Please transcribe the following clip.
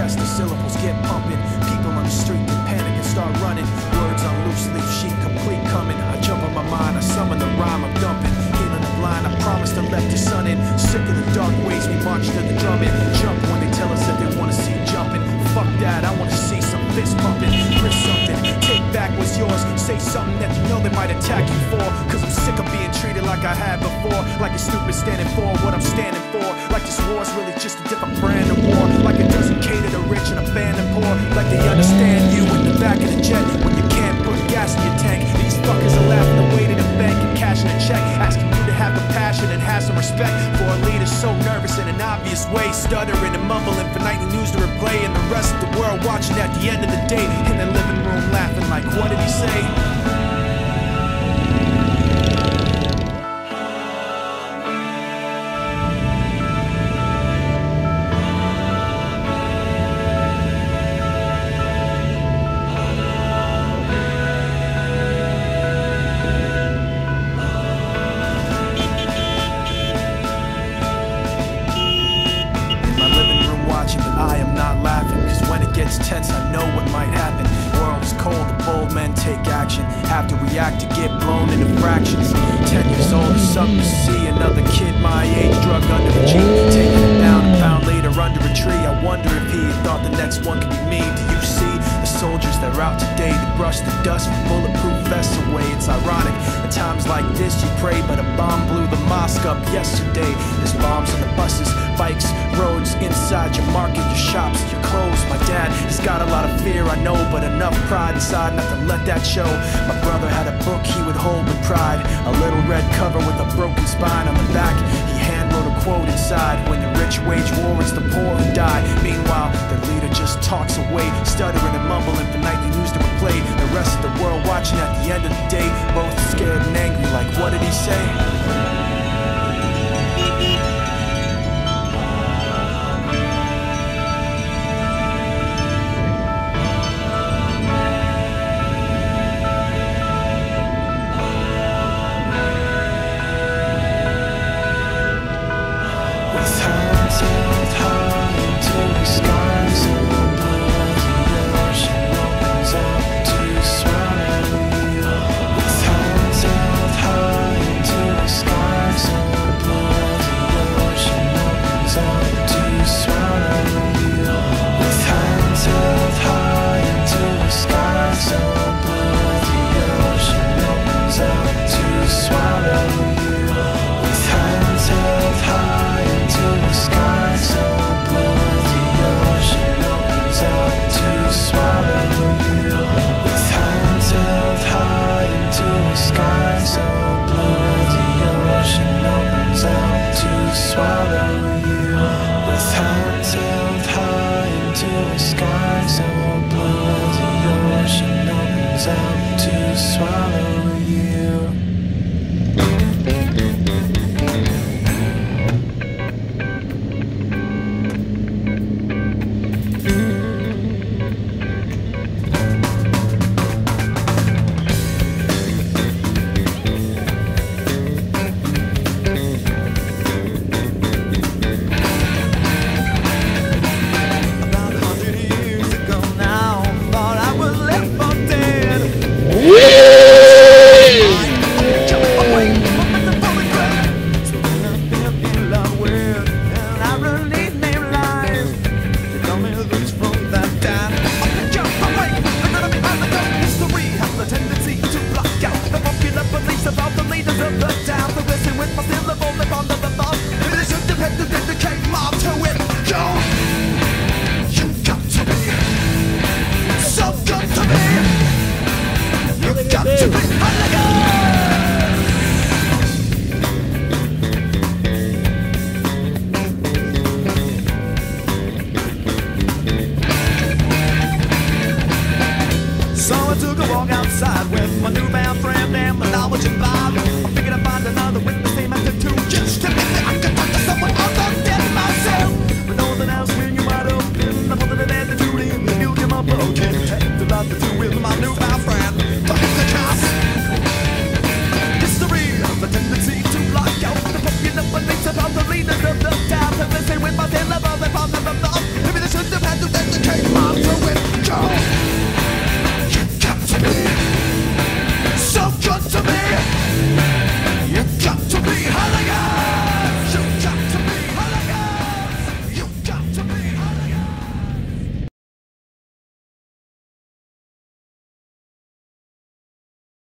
chest, the syllables get pumping. People on the street get panic and start running. Words on loose leaf sheet, complete coming. I jump on my mind, I summon the rhyme, I'm dumping. Healing the blind, I promise to let the sun in. Sick of the dark ways, we march to the drumming. Jump when they tell us that they wanna see jumping. Fuck that, I wanna see some fist pumping. Chris something, take back what's yours. Say something that you know they might attack you like I had before. Like a stupid standing for what I'm standing for. Like this war's really just a different brand of war. Like it doesn't cater to rich and abandon poor. Like they understand you in the back of the jet when you can't put gas in your tank. These fuckers are laughing away to the bank and cashing a check. Asking you to have compassion and have some respect for a leader so nervous in an obvious way. Stuttering and mumbling for nightly news to replay. And the rest of the world watching at the end of the day in their living room laughing like, what did he say? Have to react to get blown into fractions. Ten years old is something to see. Another kid my age, drug under a Jeep. Taking it down a pound later under a tree. I wonder if he thought the next one could be me. Do you see the soldiers that are out today to brush the dust from bulletproof vests away? It's ironic. Like this, you pray, but a bomb blew the mosque up yesterday. There's bombs on the buses, bikes, roads, inside your market, your shops, your clothes. My dad, he's got a lot of fear, I know, but enough pride inside not to let that show. My brother had a book he would hold with pride, a little red cover with a broken spine on the back. He hand wrote a quote inside When the rich wage war, it's the poor who die. Meanwhile, their leader just talks away, stuttering and mumbling for nightly news to replay. The rest of the world watching at the end of the day, both say? Skies, so